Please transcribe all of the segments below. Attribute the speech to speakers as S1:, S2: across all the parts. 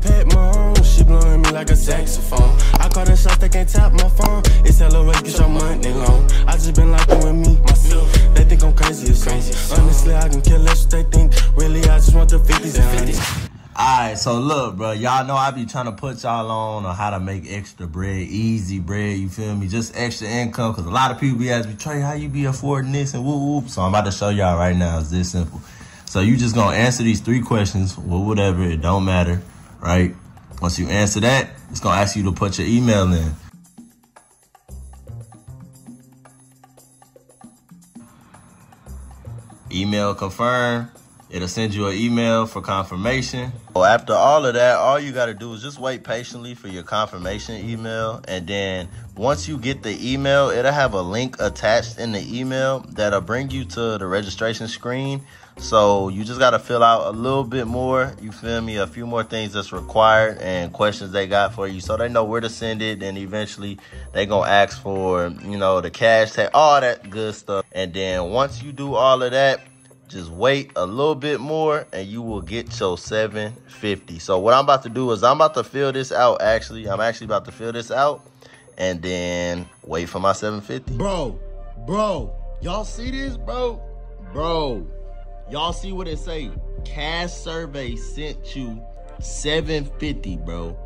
S1: Pat Mahomes, she blowing me like a saxophone. I call the shots, they can't tap my phone. It's hella way, get your money long. I just been like with me, myself. They think I'm crazy as crazy. Honestly, I can kill what they think. Really, I just want the 50s and 50s.
S2: Alright, so look, bro, y'all know I be trying to put y'all on on how to make extra bread, easy bread, you feel me? Just extra income, because a lot of people be asking me, Trey, how you be affording this and whoop whoop. So I'm about to show y'all right now. It's this simple. So you just gonna answer these three questions, well, whatever, it don't matter, right? Once you answer that, it's gonna ask you to put your email in. Email confirm. It'll send you an email for confirmation. So after all of that, all you gotta do is just wait patiently for your confirmation email. And then once you get the email, it'll have a link attached in the email that'll bring you to the registration screen. So you just gotta fill out a little bit more, you feel me, a few more things that's required and questions they got for you so they know where to send it and eventually they gonna ask for, you know, the cash tag, all that good stuff. And then once you do all of that, just wait a little bit more and you will get your 750 so what i'm about to do is i'm about to fill this out actually. I'm actually about to fill this out and then wait for my 750
S3: bro bro y'all see this bro? Bro y'all see what it say cash survey sent you 750 bro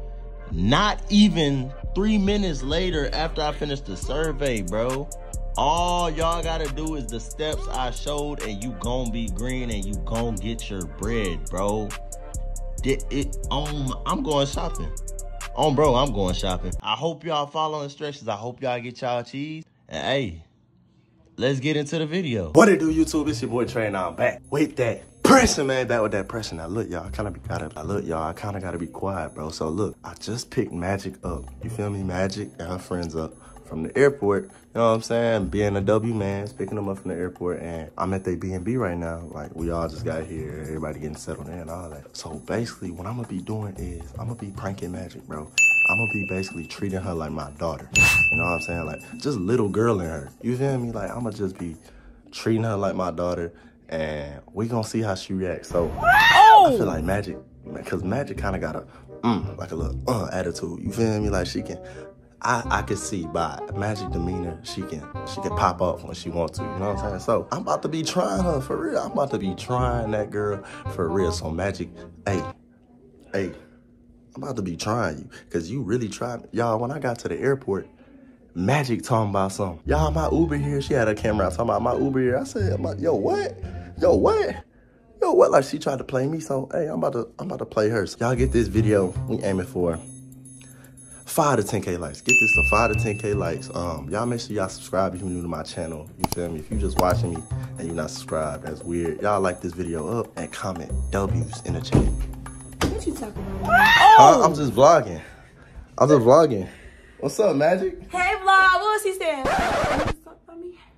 S3: not even three minutes later after i finished the survey bro all y'all gotta do is the steps I showed, and you gon' be green, and you gon' get your bread, bro. It, it, um, I'm going shopping. On bro, I'm going shopping. I hope y'all following instructions. I hope y'all get y'all cheese. And hey, let's get into the video.
S2: What it do, YouTube? It's your boy Trey, and I'm back with that pressing, man. Back with that pressing. Now look, y'all, I kind of gotta. I look, y'all, I kind of gotta be quiet, bro. So look, I just picked Magic up. You feel me? Magic and her friends up from the airport. You know what I'm saying? Being a W man, picking them up from the airport, and I'm at their B&B right now. Like we all just got here, everybody getting settled in, all that. So basically, what I'm gonna be doing is I'm gonna be pranking Magic, bro. I'm gonna be basically treating her like my daughter. You know what I'm saying? Like just little girl in her. You feel me? Like I'm gonna just be treating her like my daughter, and we gonna see how she reacts. So oh! I feel like Magic, because Magic kind of got a mm, like a little uh attitude. You feel me? Like she can I, I could see by magic demeanor, she can she can pop off when she wants to. You know what I'm saying? So I'm about to be trying her for real. I'm about to be trying that girl for real. So magic, hey, hey, I'm about to be trying you because you really tried. Y'all, when I got to the airport, Magic talking about something. Y'all, my Uber here. She had a camera out talking about my Uber here. I said, yo, what? Yo, what? Yo, what? Like she tried to play me. So, hey, I'm about to, I'm about to play her. So y'all get this video. We aiming for five to 10k likes. Get this to five to 10k likes. Um, y'all make sure y'all subscribe if you're new to my channel. You feel me? If you just watching me and you're not subscribed, that's weird. Y'all like this video up and comment W's in the chat.
S4: What you talking about? Oh!
S2: I'm just vlogging. I'm just vlogging. What's up, Magic?
S4: Hey, vlog. What was he saying?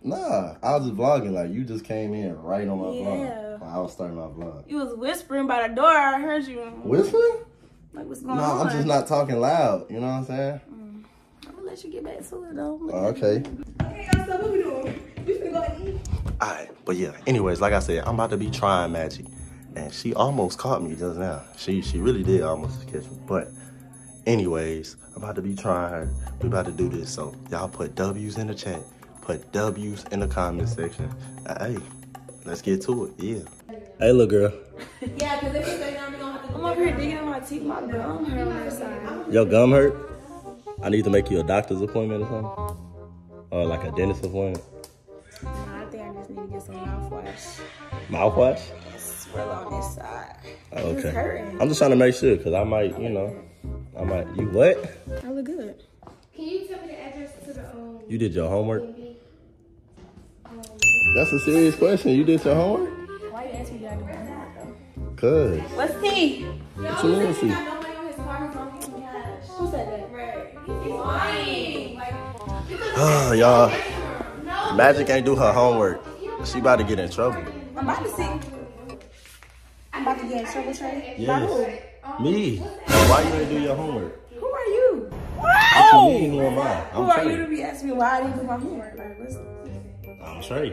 S2: Nah, I was just vlogging. Like, you just came in right on my yeah. vlog. I was starting my vlog.
S4: You was whispering by the door. I heard you.
S2: Whispering?
S4: Like, what's going
S2: no,
S4: on?
S2: I'm just not talking loud. You know what I'm saying?
S4: Mm. I'm gonna let you get back to it though.
S2: Okay.
S4: Okay, so what we doing? We finna go eat.
S2: Alright, but yeah. Anyways, like I said, I'm about to be trying magic, and she almost caught me just now. She she really did almost catch me. But anyways, I'm about to be trying her. We about to do this. So y'all put W's in the chat. Put W's in the comment section. Uh, hey, let's get to it. Yeah. Hey, little girl.
S4: yeah, because if you say I'm gonna I'm over here digging in my teeth. My gum hurt on that side.
S2: Your gum hurt? I need to make you a doctor's appointment or something? Or like a dentist appointment?
S4: Nah, I think I just need to get some mouthwash.
S2: Mouthwash?
S4: Yes, well on this side.
S2: Okay. I'm just trying to make sure because I might, you know, I might. You what?
S4: I look good.
S5: Can you tell me the address to the um?
S2: You did your homework. That's a serious question. You did your homework?
S4: Why you ask me that?
S2: Cuz.
S4: What's T?
S2: What you want to see?
S4: Who said that? Right. He's lying.
S2: Oh, y'all. Magic ain't do her homework. She about to get in trouble.
S4: I'm about to see. I'm about to get in trouble, Trey.
S2: Yes. Me. Why you ain't do your homework?
S4: Who are you?
S2: What you mean, who am I?
S4: I'm who are you to be asking me why I didn't do my homework? Like, what's...
S2: I'm Trey.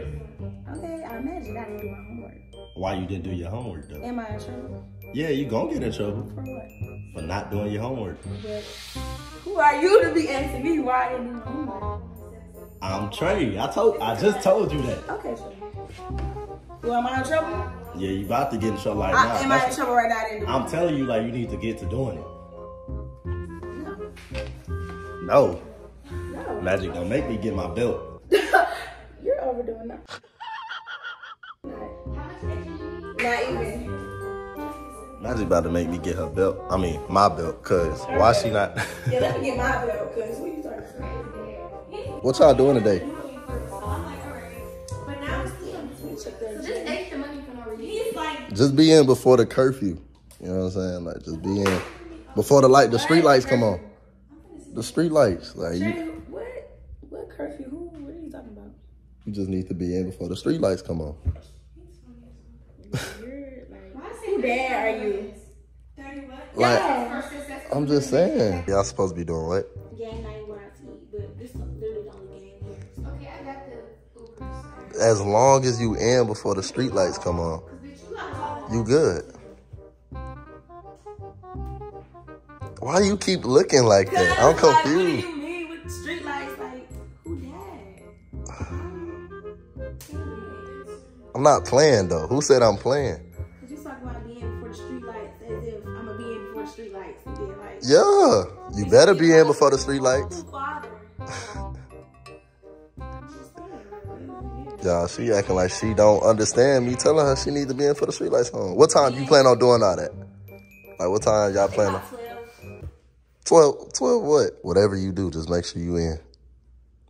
S4: Okay, I imagine I didn't do my homework.
S2: Why you didn't do your homework though?
S4: Am I in trouble?
S2: Yeah, you gonna get in trouble.
S4: For what?
S2: For not doing your homework.
S4: But who are you to be asking me why I didn't do my homework?
S2: I'm Trey. I told I just told you that.
S4: Okay, so. Well, am I in trouble?
S2: Yeah, you about to get in trouble like
S4: I,
S2: now.
S4: am I in
S2: That's-
S4: trouble right now? I
S2: I'm telling you, like you need to get to doing it. No.
S4: No.
S2: Magic, don't make me get my belt.
S4: You're overdoing that.
S5: How much extra you need?
S4: Not even.
S2: Magic about to make me get her belt. I mean, my belt, cause why she not?
S4: Yeah, let me get my belt, cause who you talking to?
S2: what y'all doing today?
S5: Just
S2: be in before the curfew. You know what I'm saying? Like just be in before the light, the street lights come on. The street lights, like you,
S4: what? What curfew? Who? What are you talking about?
S2: you just need to be in before the street lights come on.
S4: You're like, who dad are you?
S2: Like
S4: Yeah.
S2: I'm just saying, y'all supposed to be doing what?
S4: Game night when I see, but this literally the only game here.
S5: Okay, I got the Ubers.
S2: As long as you in before the street lights come on,
S5: Cause bitch, you got all
S2: you good. Why you keep looking like that? I'm
S4: do
S2: confused.
S4: you mean with street lights? Like?
S2: I'm not playing though. Who said I'm playing?
S4: Cause you talking about being before the street lights as if I'm gonna be in before the street lights like.
S2: Yeah, you better be in before the street Y'all, she acting like she don't understand me telling her she need to be in for the street lights on. What time you plan on doing all that? Like what time y'all plan on?
S4: About twelve.
S2: 12, 12 what? Whatever you do, just make sure you in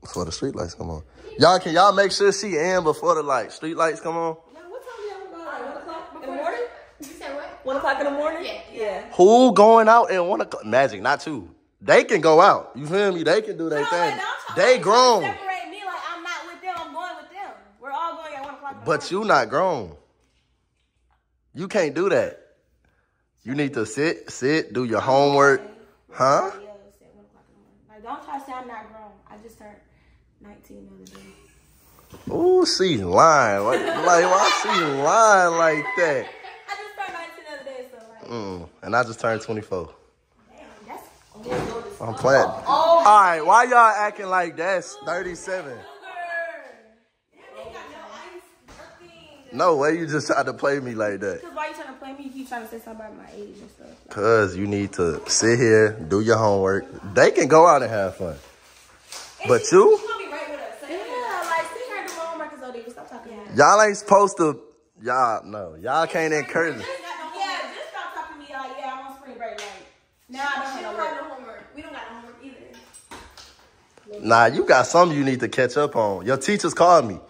S2: before the street lights come on. Y'all, can y'all make sure she in before the like street lights come on?
S4: What time y'all go? Like one o'clock in the morning?
S5: You said what?
S4: One o'clock in the morning?
S5: Yeah.
S4: Yeah.
S2: Who going out and one o'clock? magic? Not two. They can go out. You feel me? They can do their
S4: No,
S2: thing. They
S4: try-
S2: grown,
S4: Separate me like I'm not with them. I'm going with them. We're all going at one o'clock. in the
S2: but you not grown. You can't do that. You need to sit, sit, do your homework, huh?
S4: morning. Yeah, it's at one o'clock in the morning. Like, don't try to say I'm not grown. I just turned 19 the other day.
S2: Ooh, she lying. Like, like why she lying like that?
S4: I just turned 19 the other day, so like,
S2: Mm, and I just turned 24.
S4: that's almost
S2: I'm playing. All right, why y'all acting like that's 37? No way you just tried to play me like that.
S4: Because why you trying to play me? You keep trying to say something about my age and stuff. Like,
S2: Cause you need to sit here, do your homework. They can go out and have fun. But you,
S4: gonna be right with us. yeah, like, see her do my homework and they stop talking
S2: y'all ain't supposed to. Y'all no, y'all can't encourage.
S4: Yeah, just stop talking to me like, yeah, I'm on spring break. Like, now I don't have no
S5: homework. We don't got no homework either.
S2: Nah, you got something you need to catch up on. Your teachers called me.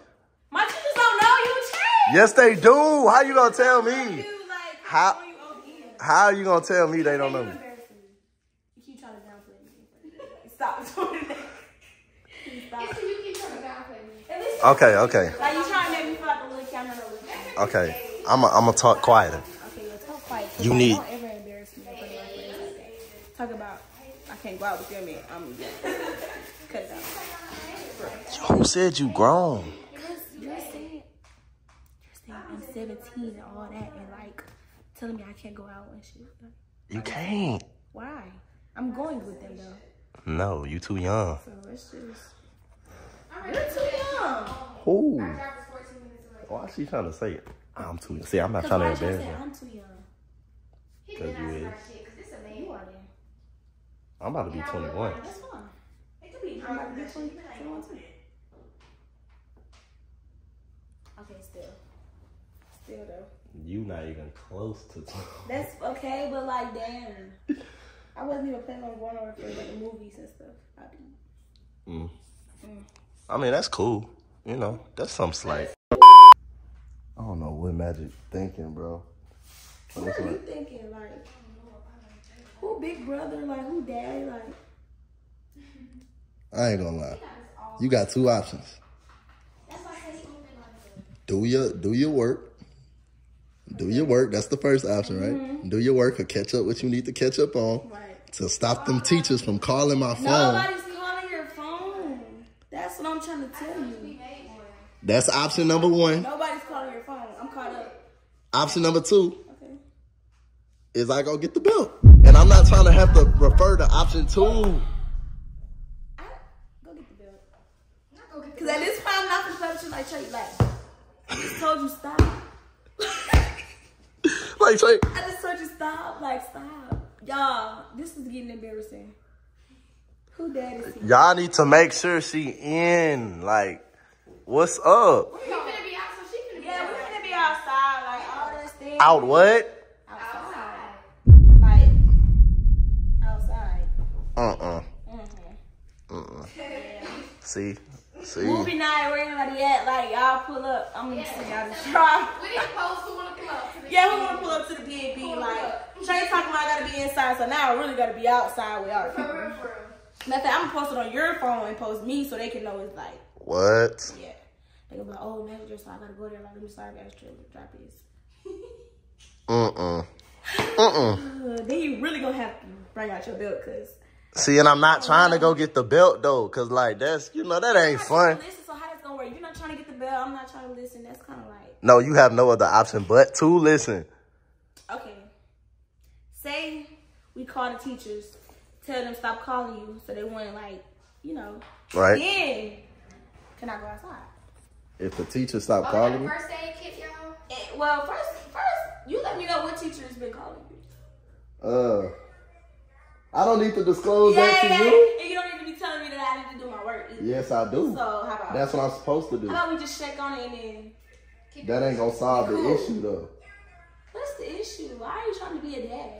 S4: My teachers don't know you changed.
S2: Yes, they do. How you gonna tell me?
S4: You, like,
S2: How-
S4: when you
S2: How you gonna tell me they don't know
S4: You
S2: me?
S4: embarrassing. You keep trying to downplay me. Stop doing that. Stop.
S5: You keep trying to downplay me.
S2: Okay, okay,
S4: Like you trying to make me feel like a little camera in
S2: okay. I'm i I'm gonna talk quieter.
S4: Okay, well, talk quiet.
S2: You
S4: Like,
S2: need-
S4: Don't ever embarrass me in front of my friends like that. Talk about I can't go out with them and I'm done. Cut it out.
S2: Who said you grown?
S4: Because you're saying, you're saying I'm 17 and all that and like telling me I can't go out and shit. Like,
S2: You can't.
S4: why? I'm going with them though.
S2: No, you too young.
S4: So it's just.
S5: I'm
S4: You're too young.
S2: Who?
S5: Drive is 14 minutes away.
S2: Why is she trying to say it? I'm too. Young. See, I'm not trying to
S4: why you trying to
S2: embarrass
S4: say
S2: her.
S4: I'm too young?
S5: He
S2: Cause
S5: did
S2: you
S5: not
S2: is.
S5: start shit, cause this a man.
S4: You are then.
S2: I'm about to be 21.
S4: That's fine.
S5: It could be
S4: I'm about to be 21 too. Okay, still. Still though.
S2: You not even close to.
S4: That's okay, but like, damn. I wasn't even planning on going over for like the movies and stuff. I be.
S2: Mm. I mean, that's cool. You know, that's some slight. I don't know what Magic thinking, bro. But
S4: What
S2: it's
S4: are you
S2: like-
S4: thinking? Like, who big brother? Like, who daddy? Like,
S2: I ain't gonna lie. You got two options. Do your do your work. Do your work. That's the first option, right? Mm-hmm. Do your work or catch up what you need to catch up on
S4: right.
S2: to stop them teachers from calling my phone.
S4: Nobody's calling your phone. That's what I'm trying to tell you.
S2: That's option number one.
S4: Nobody's calling your phone. I'm caught up.
S2: Option number two
S4: Okay.
S2: is I go get the belt and. I'm not trying to have to refer to option two.
S4: I, go get the belt.
S5: Not go get
S4: Cause at this point I'm not gonna touch you like Trey like. I just told you stop.
S2: Like, Trey,
S4: I just told you stop. Like stop. Y'all, this is getting embarrassing. Who dad is he?
S2: y'all need to make sure she in. Like, what's up?
S5: You finna be out, so she finna be
S4: Yeah, we're gonna be outside, like all this thing.
S2: Out what?
S4: Outside. Like outside.
S2: Uh-uh.
S4: Mm-hmm.
S2: Uh-uh. See? See?
S4: Movie night, where everybody at? Like y'all pull up. I'm gonna see y'all to try.
S5: We need to post
S4: Yeah, we wanna pull up to the B&B.
S5: Pull
S4: Like
S5: up.
S4: Trey talking about I gotta be inside, so now I really gotta be outside with all the
S5: For
S4: people.
S5: real, for real.
S4: Matter I'm gonna post it on your phone and post me so they can know it's like,
S2: What?
S4: yeah. They gonna be like, oh, manager, so I gotta go there. Like, let me sorry, extra drop this.
S2: Uh-uh. Uh-uh.
S4: Uh, then you really gonna have to bring out your belt, cause
S2: See, and I'm not trying to go get the belt, though, because, like, that's, you know, that ain't fun.
S4: Listen, so how that's gonna? You're not trying to get the bill. I'm not trying to listen. That's kind of like,
S2: No, you have no other option but to listen.
S4: okay. Say we call the teachers, tell them stop calling you, so they wouldn't like, you know.
S2: Right?
S4: Then can I go outside?
S2: If the teacher stop
S5: Oh,
S2: calling
S5: the
S2: me,
S5: first aid kit, y'all.
S4: Eh, well, first, first, you let me know what teacher has been calling you.
S2: uh, I don't need to disclose
S4: Yeah,
S2: that to
S4: yeah.
S2: you.
S4: And you don't even be telling me that I need to do my work. Either.
S2: Yes, I do.
S4: So how about
S2: That's what I'm supposed to do.
S4: how about we just check on it and then
S5: Keep
S2: That ain't gonna solve the issue, though.
S4: what's the issue? Why are you trying to be a dad?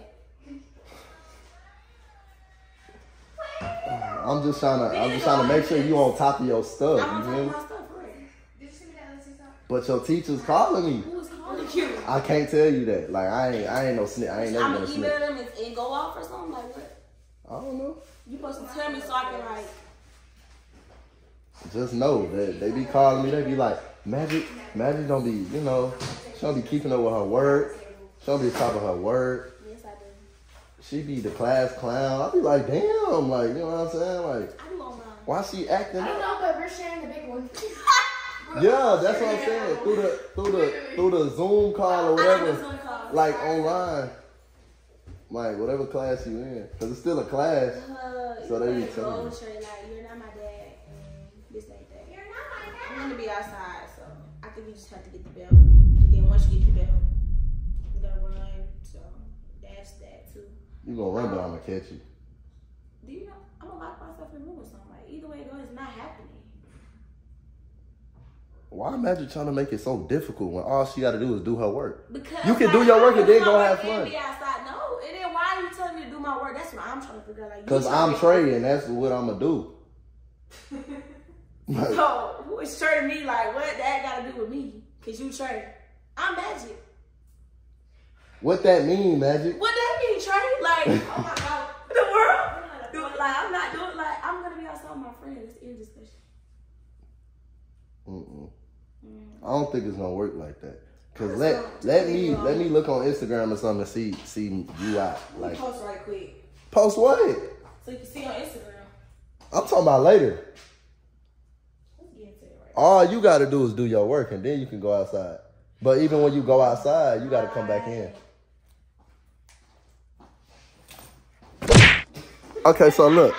S2: I'm just trying to, I'm just trying to make sure you on top of your stuff.
S4: I'm
S2: You
S4: on top of my stuff, right?
S5: You see that? Let's see something.
S2: But your teacher's calling me.
S4: Who is calling you?
S2: I can't tell you that. Like I ain't, I ain't no snitch. I ain't never
S4: I'm gonna email
S2: snitch.
S4: them and, and go off or something like what?
S2: I don't know.
S4: You supposed to tell me so I can like.
S2: Just know that they be calling me. They be like, Magic, Magic don't be, you know, she don't be keeping up with her work. She don't be top of her work.
S4: Yes, I do.
S2: She be the class clown. I be like, damn, like, you know what I'm saying? Like,
S4: I do online.
S2: why she acting
S5: I don't know, but we're sharing the big one.
S2: Yeah, that's what I'm saying. Through the through the through the Zoom call or whatever,
S4: calls.
S2: like online, like whatever class you in, cause it's still a class.
S4: Uh,
S2: So they be telling
S4: like you're not my dad, I'm gonna be outside, so I think we just have to get the belt. And then once you get the belt, we gotta run. So that's that too.
S2: You gonna run, um, but I'ma catch you.
S4: Do you know? I'm gonna lock myself in the room or something. Like either way it goes, it's not happening.
S2: Why Magic trying to make it so difficult when all she got to do is do her work?
S4: Because
S2: You can do your work and then go have fun.
S4: Be outside. No, and then why are you telling me to do my work? That's what I'm trying to figure out. Like,
S2: Cause
S4: trying
S2: I'm
S4: to-
S2: and that's what I'ma do.
S4: So who is Trey to me? Like, what that got to do with me? Cause you Trey. I'm Magic.
S2: what that mean, Magic?
S4: What that mean, Trey? Like, oh my god, the world. Dude, like, I'm not doing like I'm gonna be outside with my friends. It's in discussion.
S2: Mm-mm. Mm. I don't think it's gonna work like that. Cause
S4: It's
S2: let
S4: not.
S2: let me let me look on Instagram or something to see see you out. Like
S4: Post right quick
S2: post what?
S4: so you can see on Instagram.
S2: I'm talking about later.
S4: Let's get into it right.
S2: All you gotta do is do your work and then you can go outside. But even when you go outside, you gotta come back in. Okay, so look.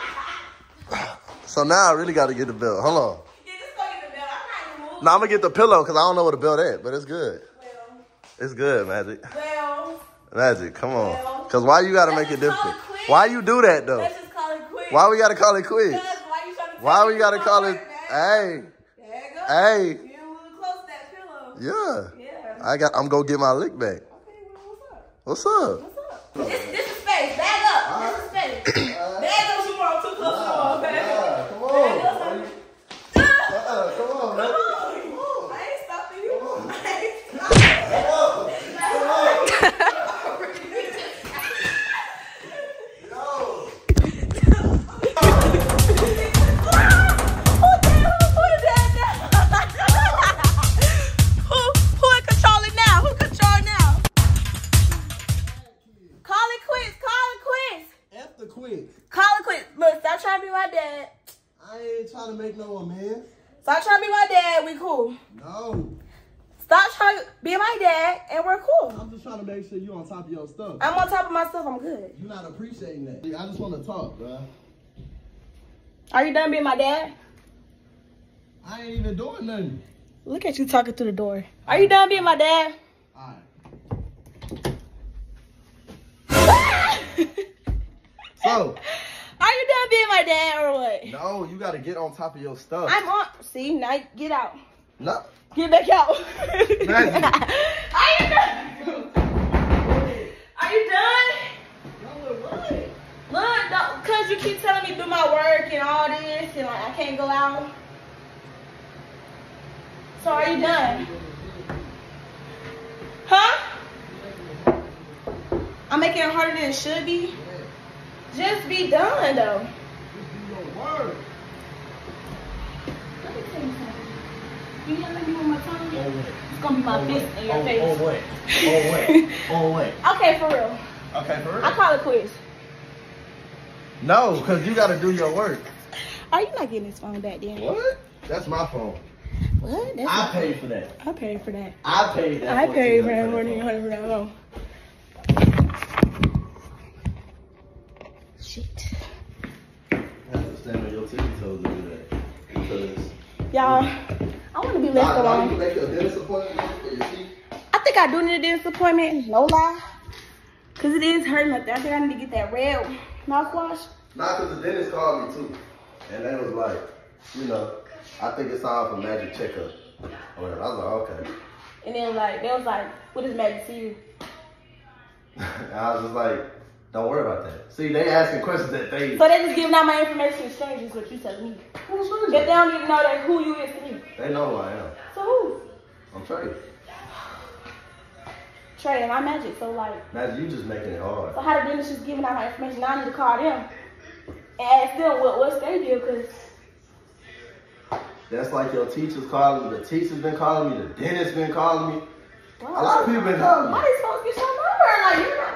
S2: So now I really gotta get the bill. Hold on.
S4: Yeah, just go get the belt. I'm not even moving.
S2: Now I'm gonna get the pillow because I don't know where the belt at, but it's good.
S4: Well,
S2: It's good, Magic.
S4: well,
S2: Magic, come on. Cause why you gotta make it different?
S4: it.
S2: Why you do that though?
S4: let's just call it quit.
S2: Why we gotta call it quits?
S4: Why you to?
S2: Why we gotta call it?
S4: man?
S2: Hey,
S4: you You didn't close that pillow.
S2: yeah.
S4: Yeah.
S2: I got. I'm gonna get my lick back.
S4: Okay, well,
S2: What's up?
S4: what's up?
S2: up?
S4: What's up? This, this is space. Back up. Trying to
S2: make sure you on top of your stuff.
S4: I'm on top of my stuff. I'm good.
S2: You're not appreciating that. I just want to talk, bro.
S4: Are you done being my dad?
S2: I ain't even doing nothing.
S4: Look at you talking through the door. Are you done being my dad?
S2: All right. So,
S4: Are you done being my dad or what?
S2: no, you got to get on top of your stuff.
S4: I'm on. See, now get out.
S2: no.
S4: Get back out. Are you done? Are you done? Look, no, cause you keep telling me to do my work and all this, and like I can't go out. So are you done? Huh? I'm making it harder than it should be. Just be done though. Just do your work let me tell you something. You yelling me one more time? It's gonna be my oh, fist in your oh, oh, face.
S2: Oh, wait. Oh, wait. Oh, wait.
S4: Okay, for real.
S2: Okay, for real.
S4: I call it quits.
S2: No, because you got to do your work.
S4: Are you not getting this phone back then?
S2: What? That's my phone.
S4: What? That's
S2: I paid for that.
S4: I paid for that.
S2: I paid that.
S4: I paid for that
S2: $14
S4: money
S2: phone.
S4: for that phone. Shit.
S2: I have to stand on your tippy toes to do that. Because
S4: Y'all, I want to be left
S2: Nah, nah, you
S4: alone.
S2: make a dentist appointment for your teeth.
S4: I think I do need a dentist appointment. No lie. Cause it is hurting up there. I think I need to get that red mouthwash.
S2: Nah, because the dentist called me too. And they was like, you know, I think it's time for magic checkup. Or whatever. I was like, okay.
S4: And then like they was like, what is magic see
S2: And I was just like, don't worry about that. See, they asking questions that they.
S4: So they just giving out my information to strangers, what you telling me.
S2: Who's
S4: But they don't even know that who you is to me.
S2: They know who I am.
S4: So who?
S2: I'm Trey.
S4: Trey and I'm magic. So like,
S2: Magic, you just making it hard.
S4: so how the dentist just giving out my information? Now I need to call them and ask them what what's their deal, cause
S2: That's like your teacher's calling me. The teacher's been calling me. The dentist been calling me.
S4: wow,
S2: A lot of people been calling
S4: Why
S2: me.
S4: they supposed to get your number? Like you're not my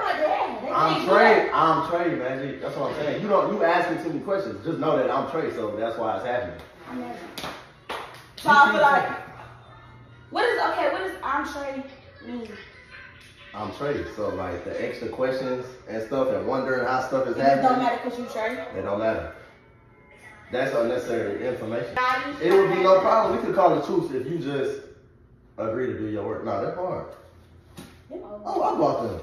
S4: dad. They
S2: I'm Trey. I'm Trey, Magic. That's what I'm saying. You don't. You asking too many questions. Just know that I'm Trey, so that's why it's happening.
S4: I'm magic. So I feel like, what is okay? What does entree mean?
S2: I'm Trey. So like the extra questions and stuff and wondering how stuff is
S4: happening. It don't matter because you Trey.
S2: it don't matter. That's unnecessary information. It would be no problem. We could call the truth if you just agree to do your work. No, that's hard. Oh, I bought them.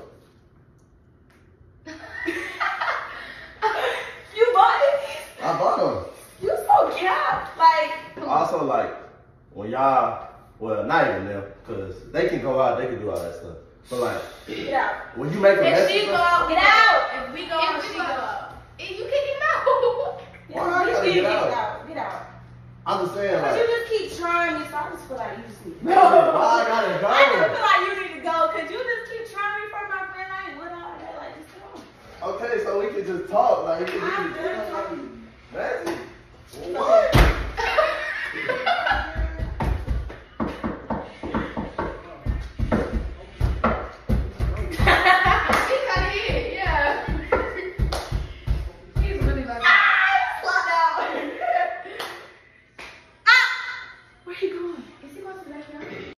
S4: you bought it?
S2: I bought them.
S4: You so cap. Like,
S2: Also, like when y'all, well, not even them, cause they can go out, they can do all that stuff. But like
S4: yeah. out.
S2: when you make a
S5: If
S2: mess,
S5: she go out,
S4: Get out.
S5: If we go out, she go out. If you kick him out.
S2: Why I
S4: You
S2: gotta get
S4: get
S2: out?
S4: out. Get out.
S2: I'm just saying,
S4: Cause you just keep trying me, so I just feel like you just need to
S2: why
S4: go.
S2: I gotta
S4: I just
S2: go?
S4: feel like you need to go, cause you just keep trying me for my friend. I ain't with all that. Like, just come on.
S2: Okay, so we can just talk, like, we can
S4: I'm
S2: just
S4: talking.
S2: Magic. What?
S5: She got hit, yeah. He's really like
S4: Ah, Where he going? Is he going to the backyard?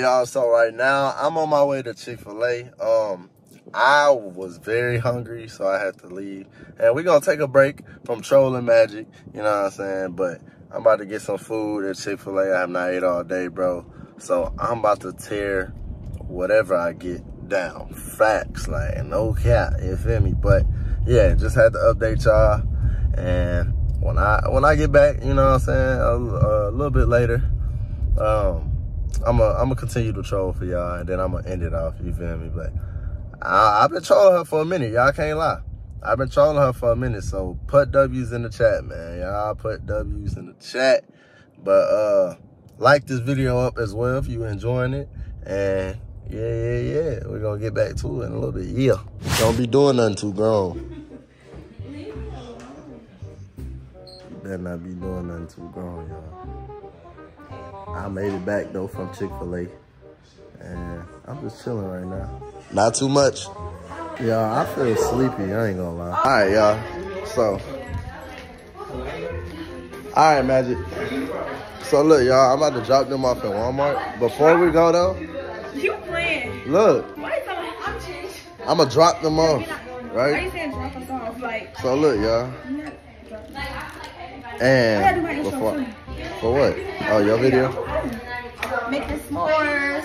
S2: Y'all, so right now I'm on my way to Chick-fil-A. Um, I was very hungry, so I had to leave. And we're gonna take a break from trolling magic, you know what I'm saying? But I'm about to get some food at Chick-fil-A. I have not ate all day, bro. So I'm about to tear whatever I get down. Facts, like no cap, you feel me? But yeah, just had to update y'all. And when I when I get back, you know what I'm saying, a, a little bit later, um, I'm I'm gonna continue to troll for y'all, and then I'm gonna end it off. You feel me? But I, I've been trolling her for a minute. Y'all can't lie. I've been trolling her for a minute. So put W's in the chat, man. Y'all put W's in the chat. But uh, like this video up as well if you enjoying it. And yeah, yeah, yeah. We're gonna get back to it in a little bit. Yeah. Don't be doing nothing too grown. Better not be doing nothing too grown, y'all. I made it back though from Chick-fil-A. And uh, I'm just chilling right now. Not too much. Yeah, I feel sleepy, I ain't gonna lie. Alright, y'all. So. Alright, Magic. So look, y'all, I'm about to drop them off at Walmart. Before we go though,
S4: You playing?
S2: look,
S4: Why is someone? I'm.
S2: I'm gonna drop them off,
S4: Why you
S2: right?
S4: saying drop us off? Like,
S2: So look, y'all,
S4: I'm not dropping. I gotta do my
S2: and before for what? Oh, your video.
S4: Making s'mores.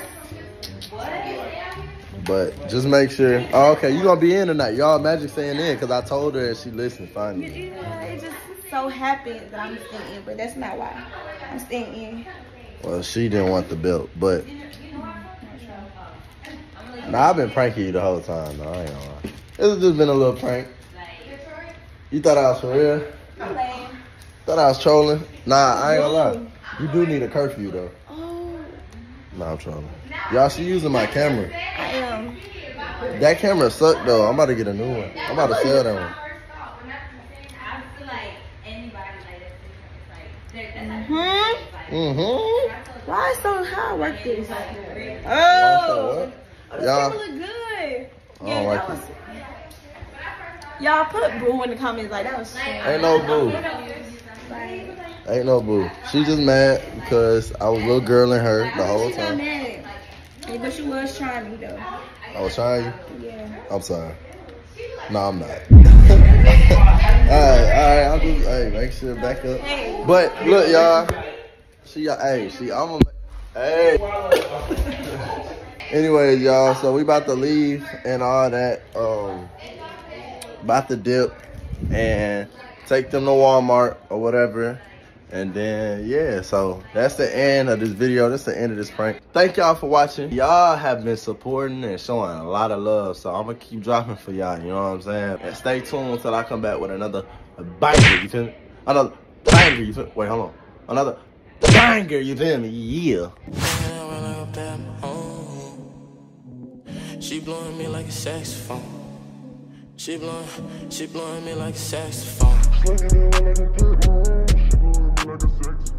S2: But just make sure. Oh, okay, you gonna be in tonight. Y'all magic saying in because I told her and she listened finally.
S4: Yeah, it just so happened that I'm staying in, but that's not why. I'm staying in.
S2: Well, she didn't want the belt, but nah, I've been pranking you the whole time. though. I ain't gonna lie. This has just been a little prank. You thought I was for real? Thought I was trolling? Nah, I ain't gonna lie. You do need a curfew though.
S4: Oh,
S2: Nah, I'm trolling. Y'all, she using my camera.
S4: I am.
S2: That camera sucked though. I'm about to get a new one. I'm about to sell that one.
S4: Hmm.
S2: Mm-hmm.
S4: Why so hard work this?
S2: Oh.
S4: Oh,
S2: Y'all-
S4: this camera look good.
S2: I don't like
S4: that
S2: it.
S4: was. Y'all put boo in the comments like that was. shit.
S2: Ain't no boo. Ain't no boo. She just mad because I was little girl in her the whole
S4: She not
S2: time.
S4: But she was trying me though.
S2: I was trying you.
S4: Yeah.
S2: I'm sorry. No, I'm not. alright, alright. I'll just hey, make sure to back up.
S4: Hey.
S2: But look, y'all. She, hey, she, I'm a, hey. Anyways, y'all. So we about to leave and all that. Um, about to dip and take them to Walmart or whatever. And then yeah, so that's the end of this video. That's the end of this prank. Thank y'all for watching. Y'all have been supporting and showing a lot of love. So I'm gonna keep dropping for y'all. You know what I'm saying? And stay tuned until I come back with another banger. You feel me? Another banger. You feel me? Wait, hold on. Another banger. You feel me? Yeah.
S1: She blowing me like a saxophone. She blowing, she blowing me like a saxophone like a sex